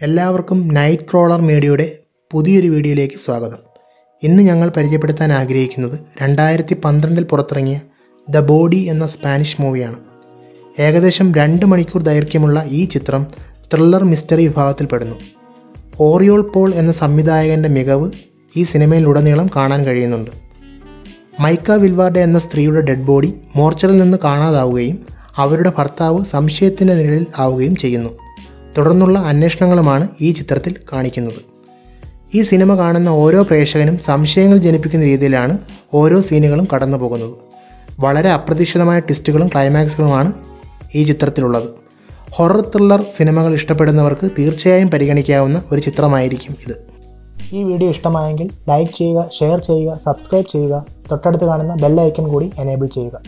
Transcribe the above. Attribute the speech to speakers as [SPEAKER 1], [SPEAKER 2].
[SPEAKER 1] എല്ലാവർക്കും night crawler മീഡിയയുടെ പുതിയൊരു വീഡിയോയിലേക്ക് സ്വാഗതം. ഇന്ന് ഞങ്ങൾ പരിചയപ്പെടുത്താൻ ആഗ്രഹിക്കുന്നത് രണ്ടായിരത്തി പന്ത്രണ്ടിൽ പുറത്തിറങ്ങിയ ദ ബോഡി എന്ന സ്പാനിഷ് മൂവിയാണ് ഏകദേശം രണ്ട് മണിക്കൂർ ദൈർഘ്യമുള്ള ഈ ചിത്രം ത്രില്ലർ മിസ്റ്ററി വിഭാഗത്തിൽപ്പെടുന്നു ഓറിയോൾ പോൾ എന്ന സംവിധായകന്റെ മികവ് ഈ സിനിമയിലുടനീളം കാണാൻ കഴിയുന്നുണ്ട്. മൈക്ക വിൽവാർഡെ എന്ന സ്ത്രീയുടെ ഡെഡ് ബോഡി മോർച്ചറിൽ നിന്ന് കാണാതാവുകയും അവരുടെ ഭർത്താവ് സംശയത്തിന്റെ നിഴലിൽ ആവുകയും ചെയ്യുന്നു. തുടർന്നുള്ള അന്വേഷണങ്ങളുമാണ് ഈ ചിത്രത്തിൽ കാണിക്കുന്നത്. ഈ സിനിമ കാണുന്ന ഓരോ പ്രേക്ഷകനും സംശയങ്ങൾ ജനിപ്പിക്കുന്ന രീതിയിലാണ് ഓരോ സീനുകളും കടന്നു പോകുന്നത് വളരെ അപ്രതീക്ഷിതമായ ട്വിസ്റ്റുകളും ക്ലൈമാക്സുകളുമാണ് ഈ ചിത്രത്തിലുള്ളത്. ഹൊറർ ത്രില്ലർ സിനിമകൾ ഇഷ്ടപ്പെടുന്നവർക്ക് തീർച്ചയായും പരിഗണിക്കാവുന്ന ഒരു ചിത്രമായിരിക്കും ഇത്. ഈ വീഡിയോ ഇഷ്ടമായെങ്കിൽ ലൈക്ക് ചെയ്യുക ഷെയർ ചെയ്യുക സബ്സ്ക്രൈബ് ചെയ്യുക തൊട്ടടുത്ത് കാണുന്ന ബെല്ലൈക്കൺ കൂടി എനേബിൾ ചെയ്യുക.